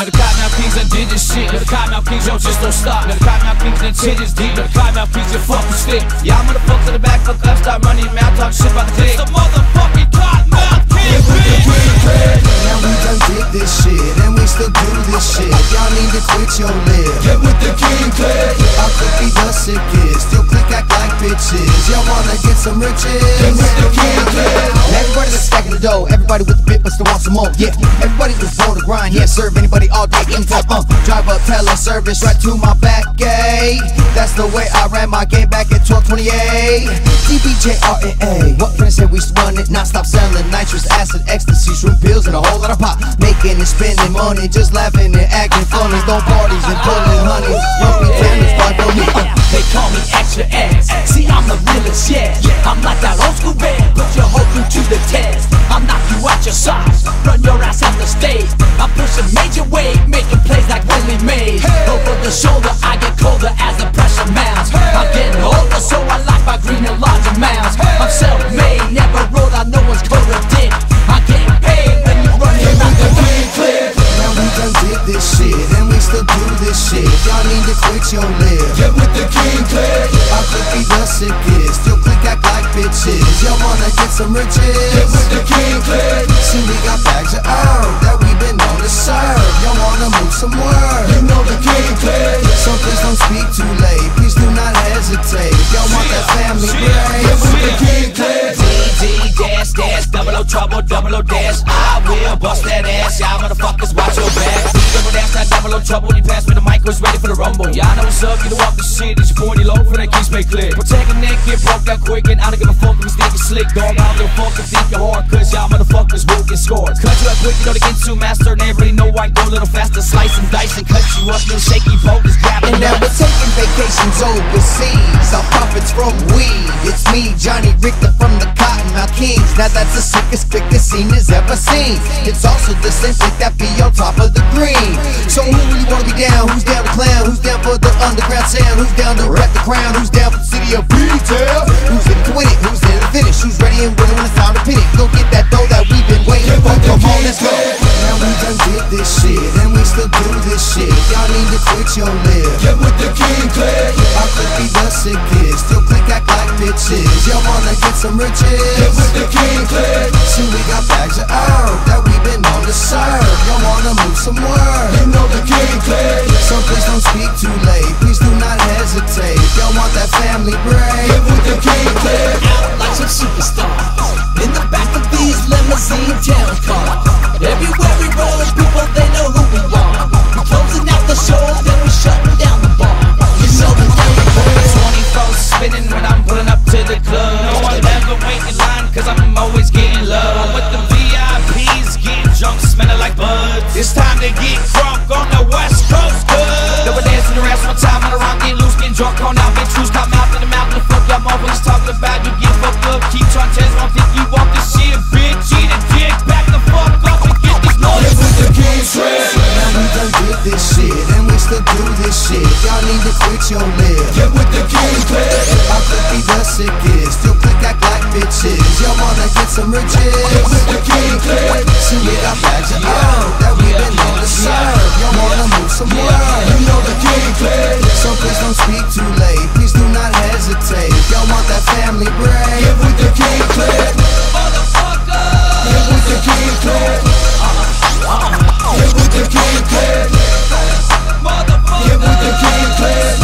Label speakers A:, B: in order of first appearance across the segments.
A: Now the Kottonmouth Kings done did this shit. Now the Kottonmouth Kings don't just don't stop. Now the Kottonmouth Kings done titties deep. Now the Kottonmouth Kings just fucking stick. Yeah, I'm gonna fuck to the back, fuck up, start running your mouth, talk shit about the click. It's the motherfucking Kottonmouth King, bitch.
B: Now we done did this shit, and we still do this shit. Y'all need to quit your lip.
C: Get with the king click.
B: Our click be the sickest. Still click act like bitches. Y'all wanna get some riches?
D: Everybody with the bit but still want some more. Yeah, everybody was born to grind. Yeah, serve anybody all day, anytime. Uh, drive up teleservice right to my back gate. That's the way I ran my game back at 1228. DBJRNA. What friends said we spun it, not stop selling nitrous acid, ecstasy, shrimp pills, and a whole lot of pop. Making and spending money, just laughing and acting funny. Don't parties and pulling honey. Don't need
E: They call me extra X. See, I'm the realest, yeah. I'm like that
B: shit. Y'all need to quit your lip.
C: Get with the king click.
B: Our click be the sickest. Still click act like bitches. Y'all wanna get some riches?
C: Get
B: riches?
C: with the king click.
B: See, we got bags of herb that we been known to serve. Y'all wanna move some word?
C: You know the king click.
B: So please don't speak too late. Please do not hesitate. Y'all want that family
C: Get with the king click.
E: D dash dash double O trouble double O dash.
A: Shit. It's your pointy low for that keys make clear. Protect a neck, get broke that quick, and I don't give a fuck if it's slick, dog. I don't give a fuck if deep your hard, cause y'all motherfuckers will get scored. Cut you up quick, you know the too master, and everybody know I go a little faster. Slice and dice and cut you up, little shaky boat is grabbing
D: And now
A: up.
D: we're taking vacations overseas. Our profits from weed. It's me, Johnny Richter from the Kottonmouth Kings. Now that's the sickest click scene has ever seen. It's also the same that be on top of the green. So who really wanna be down? Who's down to clown? Who's down for the underground sound? Who's down to rep the crown? Who's down for the city of
B: this shit, and we still do this shit. Y'all need to quit your lip.
C: Get with the king click.
B: Our click be the sickest. Still click act like bitches. Y'all wanna get some riches?
C: Get with the king click.
B: See, we got bags of herb that we been known to serve. Y'all wanna move some word?
C: You know the king click.
B: So please don't speak too late. Please do not hesitate. Y'all want that family
C: Get with the king click.
A: Dancing the rest my time on around, getting loose, getting drunk on out, bitch, truth, come out in the mouth, the fuck y'all motherfuckers talking about. You get fucked up, keep trying to test, don't think you want this shit, bitch. Eat a dick, back the fuck up and get these
C: Get
A: noise.
C: with the king click.
B: Now we done did this shit, and we still do this shit. Y'all need to quit your lip.
C: Get with the king click.
B: Our click be the sickest. Still click act like bitches. Y'all wanna get some
C: Get
B: riches?
C: with the king click.
B: See, we got bags too late. Please do not hesitate. Y'all want that family
C: Get
B: break?
C: with the king click. Get with the king click. Get with the king click. Get with the king click.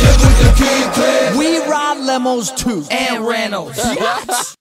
C: Get with the king click.
D: We ride limos too.
A: And Reynolds.